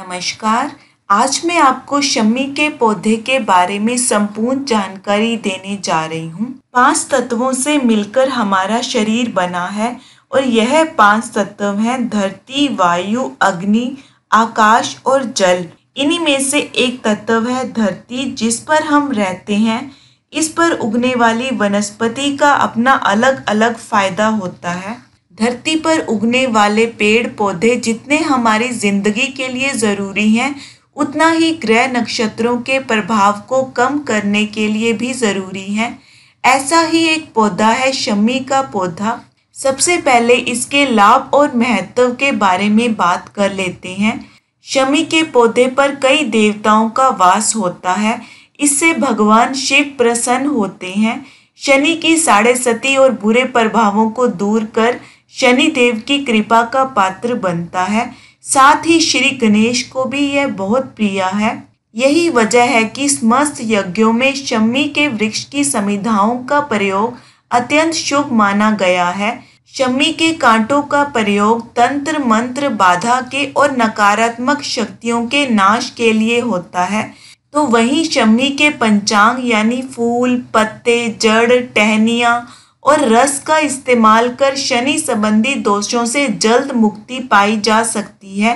नमस्कार। आज मैं आपको शम्मी के पौधे के बारे में संपूर्ण जानकारी देने जा रही हूँ। पाँच तत्वों से मिलकर हमारा शरीर बना है और यह पाँच तत्व हैं धरती, वायु, अग्नि, आकाश और जल। इन्हीं में से एक तत्व है धरती, जिस पर हम रहते हैं। इस पर उगने वाली वनस्पति का अपना अलग अलग फ़ायदा होता है। धरती पर उगने वाले पेड़ पौधे जितने हमारी ज़िंदगी के लिए ज़रूरी हैं, उतना ही ग्रह नक्षत्रों के प्रभाव को कम करने के लिए भी ज़रूरी हैं। ऐसा ही एक पौधा है शमी का पौधा। सबसे पहले इसके लाभ और महत्व के बारे में बात कर लेते हैं। शमी के पौधे पर कई देवताओं का वास होता है। इससे भगवान शिव प्रसन्न होते हैं। शनि की साढ़े सती और बुरे प्रभावों को दूर कर शनि देव की कृपा का पात्र बनता है। साथ ही श्री गणेश को भी यह बहुत प्रिय है। यही वजह है कि समस्त यज्ञों में शम्मी के वृक्ष की समिधाओं का प्रयोग अत्यंत शुभ माना गया है। शम्मी के कांटों का प्रयोग तंत्र मंत्र बाधा के और नकारात्मक शक्तियों के नाश के लिए होता है। तो वहीं शम्मी के पंचांग यानी फूल, पत्ते, जड़, टहनिया और रस का इस्तेमाल कर शनि संबंधी दोषों से जल्द मुक्ति पाई जा सकती है।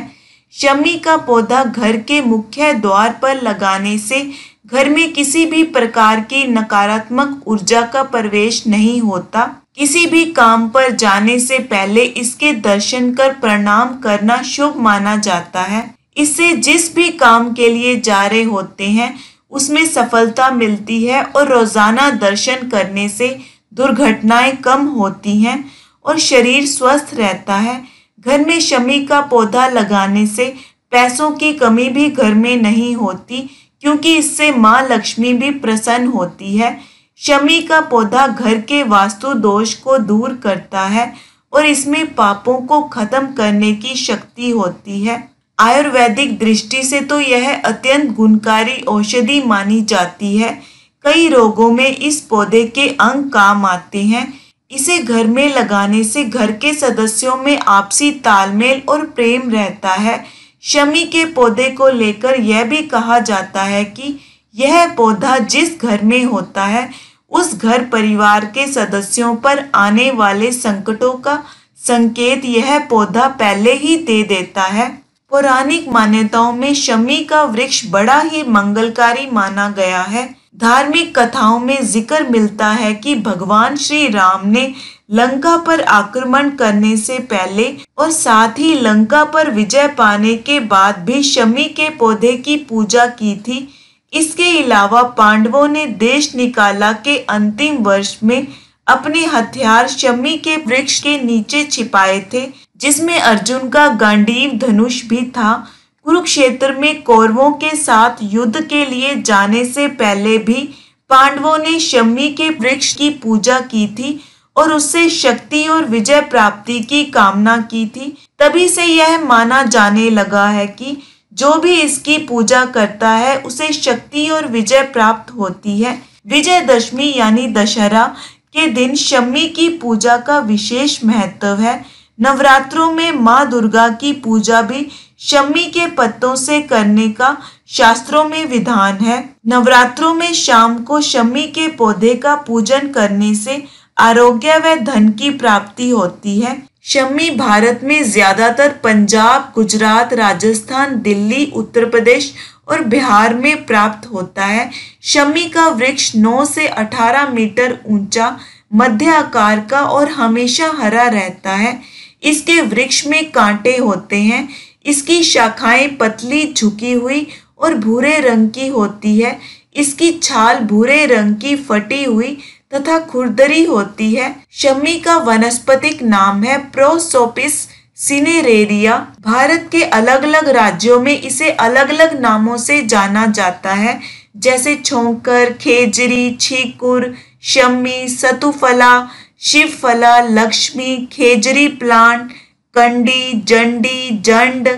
शमी का पौधा घर के मुख्य द्वार पर लगाने से घर में किसी भी प्रकार की नकारात्मक ऊर्जा का प्रवेश नहीं होता। किसी भी काम पर जाने से पहले इसके दर्शन कर प्रणाम करना शुभ माना जाता है। इससे जिस भी काम के लिए जा रहे होते हैं, उसमें सफलता मिलती है और रोज़ाना दर्शन करने से दुर्घटनाएँ कम होती हैं और शरीर स्वस्थ रहता है। घर में शमी का पौधा लगाने से पैसों की कमी भी घर में नहीं होती, क्योंकि इससे माँ लक्ष्मी भी प्रसन्न होती है। शमी का पौधा घर के वास्तु दोष को दूर करता है और इसमें पापों को खत्म करने की शक्ति होती है। आयुर्वेदिक दृष्टि से तो यह अत्यंत गुणकारी औषधि मानी जाती है। कई रोगों में इस पौधे के अंग काम आते हैं। इसे घर में लगाने से घर के सदस्यों में आपसी तालमेल और प्रेम रहता है। शमी के पौधे को लेकर यह भी कहा जाता है कि यह पौधा जिस घर में होता है, उस घर परिवार के सदस्यों पर आने वाले संकटों का संकेत यह पौधा पहले ही दे देता है। पौराणिक मान्यताओं में शमी का वृक्ष बड़ा ही मंगलकारी माना गया है। धार्मिक कथाओं में ज़िक्र मिलता है कि भगवान श्री राम ने लंका पर आक्रमण करने से पहले और साथ ही लंका पर विजय पाने के बाद भी शमी के पौधे की पूजा की थी। इसके अलावा पांडवों ने देश निकाला के अंतिम वर्ष में अपने हथियार शमी के वृक्ष के नीचे छिपाए थे, जिसमें अर्जुन का गांडीव धनुष भी था। कुरुक्षेत्र में कौरवों के साथ युद्ध के लिए जाने से पहले भी पांडवों ने शमी के वृक्ष की पूजा की थी और उससे शक्ति और विजय प्राप्ति की कामना की थी। तभी से यह माना जाने लगा है कि जो भी इसकी पूजा करता है, उसे शक्ति और विजय प्राप्त होती है। विजयदशमी यानी दशहरा के दिन शमी की पूजा का विशेष महत्व है। नवरात्रों में माँ दुर्गा की पूजा भी शमी के पत्तों से करने का शास्त्रों में विधान है। नवरात्रों में शाम को शमी के पौधे का पूजन करने से आरोग्य व धन की प्राप्ति होती है। शमी भारत में ज़्यादातर पंजाब, गुजरात, राजस्थान, दिल्ली, उत्तर प्रदेश और बिहार में प्राप्त होता है। शमी का वृक्ष 9 से 18 मीटर ऊँचा, मध्य आकार का और हमेशा हरा रहता है। इसके वृक्ष में कांटे होते हैं, इसकी शाखाएँ पतली झुकी हुई और भूरे रंग की होती है, इसकी छाल भूरे रंग की फटी हुई तथा खुरदरी होती है। शमी का वनस्पतिक नाम है प्रोसोपिस सिनेरेरिया भारत के अलग अलग राज्यों में इसे अलग अलग नामों से जाना जाता है, जैसे छोंकर, खेजरी, छीकुर शमी सतुफला शिवफला, लक्ष्मी, खेजरी प्लांट, कंडी, जंडी, जंड,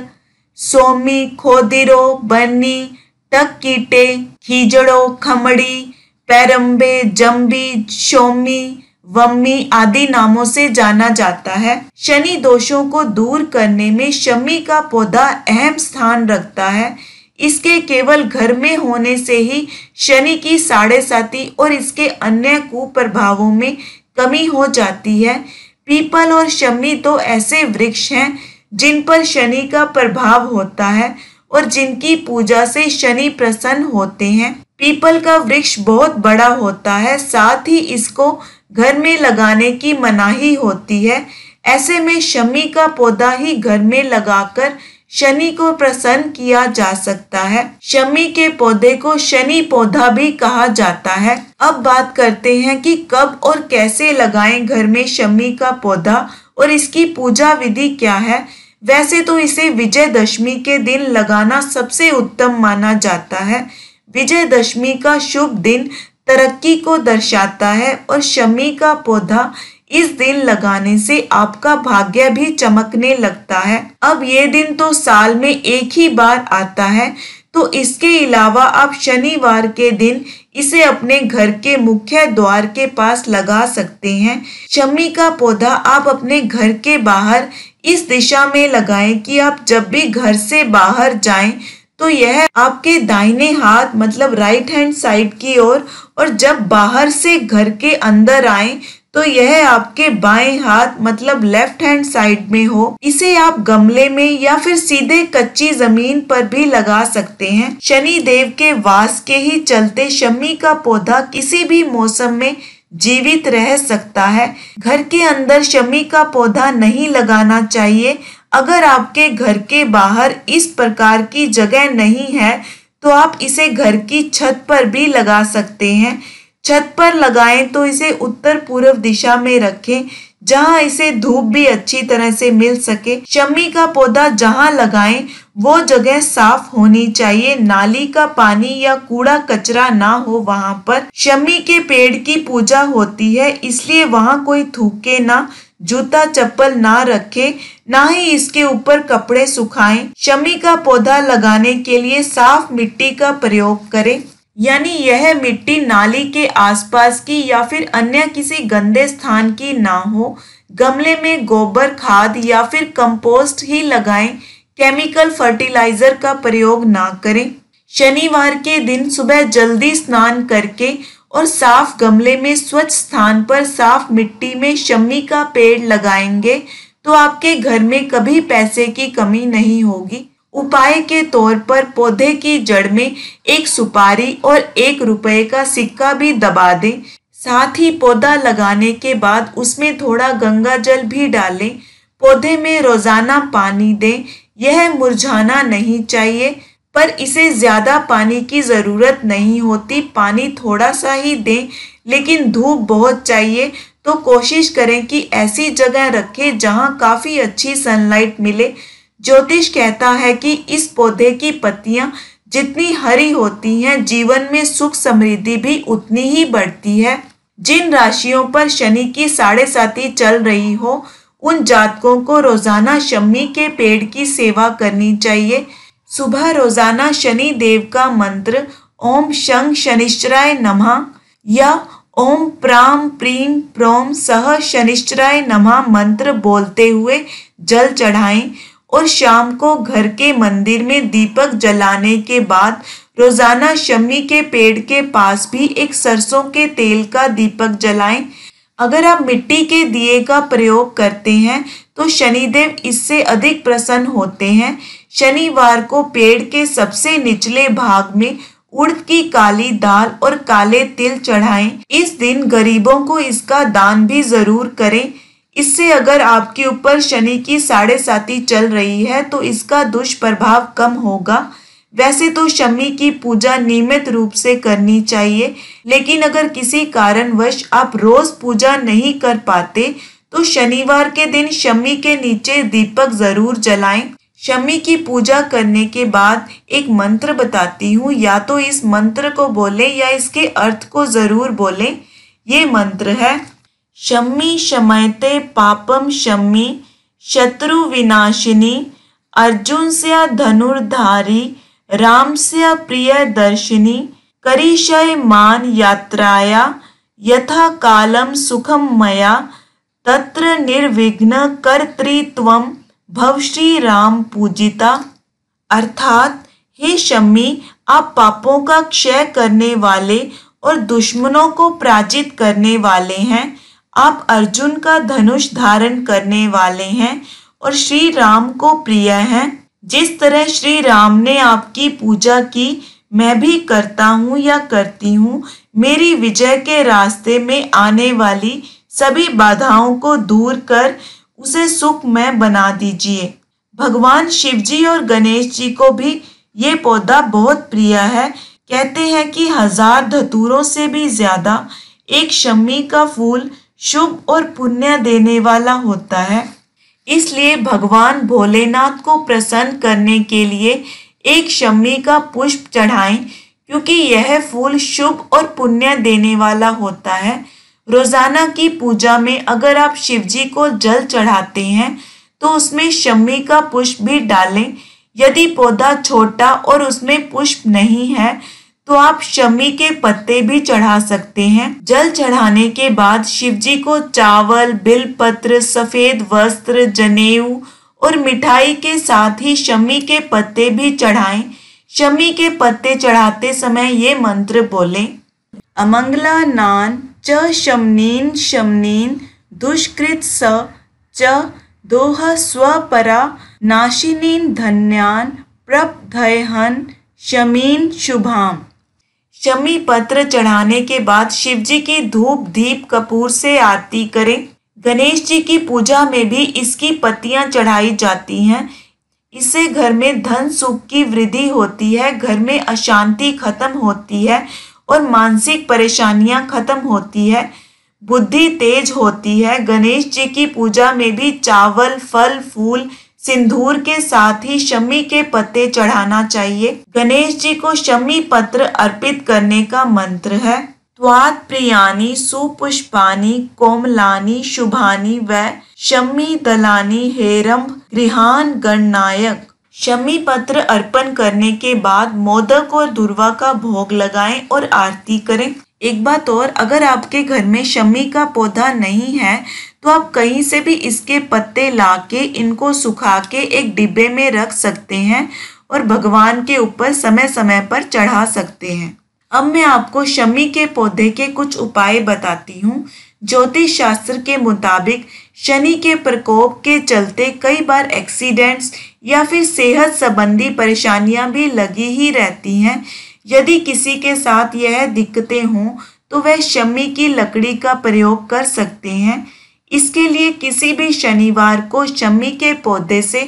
सोमी, खोदिरो, बन्नी टक कीटे खीजड़ो, खमड़ी पैरम्बे जम्बी शोमी, वम्मी आदि नामों से जाना जाता है। शनि दोषों को दूर करने में शमी का पौधा अहम स्थान रखता है। इसके केवल घर में होने से ही शनि की साढ़े साथी और इसके अन्य कुप्रभावों में कमी हो जाती है। पीपल और शमी तो ऐसे वृक्ष हैं जिन पर शनि का प्रभाव होता है और जिनकी पूजा से शनि प्रसन्न होते हैं। पीपल का वृक्ष बहुत बड़ा होता है, साथ ही इसको घर में लगाने की मनाही होती है। ऐसे में शमी का पौधा ही घर में लगाकर शनि को प्रसन्न किया जा सकता है। शमी के पौधे को शनि पौधा भी कहा जाता है। अब बात करते हैं कि कब और कैसे लगाएँ घर में शमी का पौधा और इसकी पूजा विधि क्या है। वैसे तो इसे विजयदशमी के दिन लगाना सबसे उत्तम माना जाता है। विजयदशमी का शुभ दिन तरक्की को दर्शाता है और शमी का पौधा इस दिन लगाने से आपका भाग्य भी चमकने लगता है। अब ये दिन तो साल में एक ही बार आता है तो इसके अलावा आप शनिवार के दिन इसे अपने घर के मुख्य द्वार के पास लगा सकते हैं। शमी का पौधा आप अपने घर के बाहर इस दिशा में लगाएँ कि आप जब भी घर से बाहर जाएँ तो यह आपके दाहिने हाथ मतलब राइट हैंड साइड की ओर और, और जब बाहर से घर के अंदर आए तो यह आपके बाएँ हाथ मतलब लेफ़्ट हैंड साइड में हो। इसे आप गमले में या फिर सीधे कच्ची ज़मीन पर भी लगा सकते हैं। शनि देव के वास के ही चलते शमी का पौधा किसी भी मौसम में जीवित रह सकता है। घर के अंदर शमी का पौधा नहीं लगाना चाहिए। अगर आपके घर के बाहर इस प्रकार की जगह नहीं है तो आप इसे घर की छत पर भी लगा सकते हैं। छत पर लगाएँ तो इसे उत्तर पूर्व दिशा में रखें, जहाँ इसे धूप भी अच्छी तरह से मिल सके। शमी का पौधा जहाँ लगाएँ, वो जगह साफ़ होनी चाहिए। नाली का पानी या कूड़ा कचरा ना हो वहाँ पर। शमी के पेड़ की पूजा होती है, इसलिए वहाँ कोई थूके ना, जूता चप्पल ना रखे, ना ही इसके ऊपर कपड़े सुखाएँ। शमी का पौधा लगाने के लिए साफ़ मिट्टी का प्रयोग करें। यानी यह मिट्टी नाली के आसपास की या फिर अन्य किसी गंदे स्थान की ना हो, गमले में गोबर, खाद या फिर कंपोस्ट ही लगाएँ केमिकल फर्टिलाइज़र का प्रयोग ना करें। शनिवार के दिन सुबह जल्दी स्नान करके और साफ़ गमले में स्वच्छ स्थान पर साफ़ मिट्टी में शमी का पेड़ लगाएँगे तो आपके घर में कभी पैसे की कमी नहीं होगी। उपाय के तौर पर पौधे की जड़ में एक सुपारी और एक रुपए का सिक्का भी दबा दें। साथ ही पौधा लगाने के बाद उसमें थोड़ा गंगा जल भी डालें। पौधे में रोज़ाना पानी दें, यह मुरझाना नहीं चाहिए, पर इसे ज़्यादा पानी की ज़रूरत नहीं होती। पानी थोड़ा सा ही दें, लेकिन धूप बहुत चाहिए तो कोशिश करें कि ऐसी जगह रखें जहाँ काफ़ी अच्छी सनलाइट मिले। ज्योतिष कहता है कि इस पौधे की पत्तियाँ जितनी हरी होती हैं, जीवन में सुख समृद्धि भी उतनी ही बढ़ती है। जिन राशियों पर शनि की साढ़े साथी चल रही हो, उन जातकों को रोज़ाना शम्मी के पेड़ की सेवा करनी चाहिए। सुबह रोज़ाना शनि देव का मंत्र, ओम शंख शनिश्चराय नमः, या ओम प्राम प्रीम प्रोम सह शनिश्चराय नमः मंत्र बोलते हुए जल चढ़ाएँ। और शाम को घर के मंदिर में दीपक जलाने के बाद रोज़ाना शमी के पेड़ के पास भी एक सरसों के तेल का दीपक जलाएँ। अगर आप मिट्टी के दिए का प्रयोग करते हैं तो शनिदेव इससे अधिक प्रसन्न होते हैं। शनिवार को पेड़ के सबसे निचले भाग में उड़द की काली दाल और काले तिल चढ़ाएँ। इस दिन गरीबों को इसका दान भी ज़रूर करें। इससे अगर आपके ऊपर शनि की साढ़े साथी चल रही है तो इसका दुष्प्रभाव कम होगा। वैसे तो शमी की पूजा नियमित रूप से करनी चाहिए, लेकिन अगर किसी कारणवश आप रोज पूजा नहीं कर पाते तो शनिवार के दिन शमी के नीचे दीपक ज़रूर जलाएँ। शमी की पूजा करने के बाद एक मंत्र बताती हूँ, या तो इस मंत्र को बोलें या इसके अर्थ को ज़रूर बोलें। ये मंत्र है शम्मी शमयते पापम शम्मी, शत्रु विनाशिनी अर्जुन से धनुर्धारी राम से प्रिय दर्शिनी करिशय मान यात्राया यथा कालम सुखम मया, तत्र निर्विघ्न कर्तृत्वम भव श्री राम पूजिता। अर्थात, हे शम्मी, आप पापों का क्षय करने वाले और दुश्मनों को पराजित करने वाले हैं। आप अर्जुन का धनुष धारण करने वाले हैं और श्री राम को प्रिय हैं। जिस तरह श्री राम ने आपकी पूजा की, मैं भी करता हूँ या करती हूँ, मेरी विजय के रास्ते में आने वाली सभी बाधाओं को दूर कर उसे सुखमय बना दीजिए। भगवान शिव जी और गणेश जी को भी ये पौधा बहुत प्रिय है। कहते हैं कि हज़ार धतूरों से भी ज़्यादा एक शम्मी का फूल शुभ और पुण्य देने वाला होता है। इसलिए भगवान भोलेनाथ को प्रसन्न करने के लिए एक शम्मी का पुष्प चढ़ाएँ, क्योंकि यह फूल शुभ और पुण्य देने वाला होता है। रोज़ाना की पूजा में अगर आप शिव जी को जल चढ़ाते हैं तो उसमें शम्मी का पुष्प भी डालें। यदि पौधा छोटा और उसमें पुष्प नहीं है तो आप शमी के पत्ते भी चढ़ा सकते हैं। जल चढ़ाने के बाद शिव जी को चावल, बिलपत्र, सफ़ेद वस्त्र, जनेऊ और मिठाई के साथ ही शमी के पत्ते भी चढ़ाएँ। शमी के पत्ते चढ़ाते समय ये मंत्र बोले। अमंगला नान, च शमनीन शमनीन, दुष्कृत स, च, दोह स्वपरा, नाशिनीन धन्यान प्रपधयहन शमीन शुभाम। शमी पत्र चढ़ाने के बाद शिव जी की धूप दीप कपूर से आरती करें। गणेश जी की पूजा में भी इसकी पत्तियाँ चढ़ाई जाती हैं। इससे घर में धन सुख की वृद्धि होती है, घर में अशांति खत्म होती है और मानसिक परेशानियाँ खत्म होती है। बुद्धि तेज होती है। गणेश जी की पूजा में भी चावल, फल, फूल सिंदूर के साथ ही शमी के पत्ते चढ़ाना चाहिए। गणेश जी को शमी पत्र अर्पित करने का मंत्र है। त्वात प्रियानी, सुपुष्पानी, कोमलानी, शुभानी व शमी दलानी हेरम्भ गृहान गणनायक। शमी पत्र अर्पण करने के बाद मोदक और दुर्वा का भोग लगाएँ और आरती करें। एक बात और, अगर आपके घर में शमी का पौधा नहीं है तो आप कहीं से भी इसके पत्ते लाके इनको सुखा के एक डिब्बे में रख सकते हैं और भगवान के ऊपर समय समय पर चढ़ा सकते हैं। अब मैं आपको शमी के पौधे के कुछ उपाय बताती हूँ। ज्योतिष शास्त्र के मुताबिक शनि के प्रकोप के चलते कई बार एक्सीडेंट्स या फिर सेहत संबंधी परेशानियाँ भी लगी ही रहती हैं। यदि किसी के साथ यह दिक्कतें हों तो वह शमी की लकड़ी का प्रयोग कर सकते हैं। इसके लिए किसी भी शनिवार को शमी के पौधे से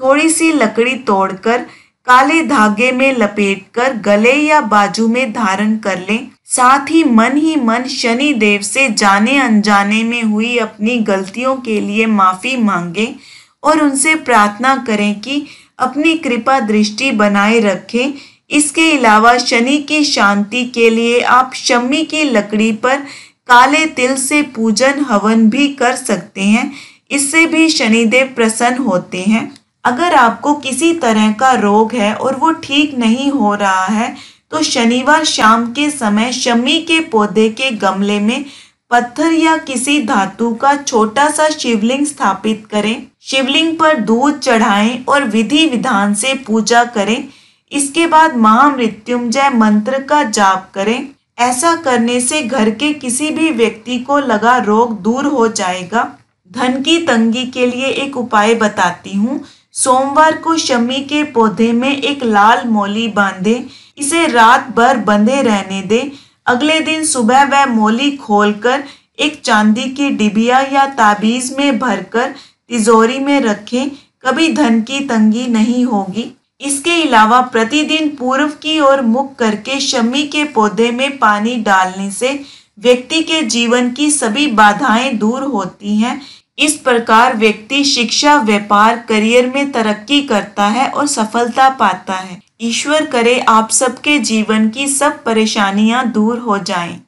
थोड़ी सी लकड़ी तोड़कर काले धागे में लपेटकर गले या बाजू में धारण कर लें। साथ ही मन ही मन शनि देव से जाने अनजाने में हुई अपनी गलतियों के लिए माफ़ी मांगे और उनसे प्रार्थना करें कि अपनी कृपा दृष्टि बनाए रखें। इसके अलावा शनि की शांति के लिए आप शमी की लकड़ी पर काले तिल से पूजन हवन भी कर सकते हैं। इससे भी शनिदेव प्रसन्न होते हैं। अगर आपको किसी तरह का रोग है और वो ठीक नहीं हो रहा है तो शनिवार शाम के समय शमी के पौधे के गमले में पत्थर या किसी धातु का छोटा सा शिवलिंग स्थापित करें। शिवलिंग पर दूध चढ़ाएँ और विधि विधान से पूजा करें। इसके बाद महामृत्युंजय मंत्र का जाप करें। ऐसा करने से घर के किसी भी व्यक्ति को लगा रोग दूर हो जाएगा। धन की तंगी के लिए एक उपाय बताती हूँ। सोमवार को शमी के पौधे में एक लाल मोली बांधे। इसे रात भर बंधे रहने दे। अगले दिन सुबह वह मोली खोलकर एक चांदी की डिबिया या ताबीज में भरकर तिजोरी में रखें। कभी धन की तंगी नहीं होगी। इसके अलावा प्रतिदिन पूर्व की ओर मुख करके शमी के पौधे में पानी डालने से व्यक्ति के जीवन की सभी बाधाएँ दूर होती हैं। इस प्रकार व्यक्ति शिक्षा, व्यापार, करियर में तरक्की करता है और सफलता पाता है। ईश्वर करे आप सबके जीवन की सब परेशानियाँ दूर हो जाएँ।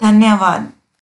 धन्यवाद।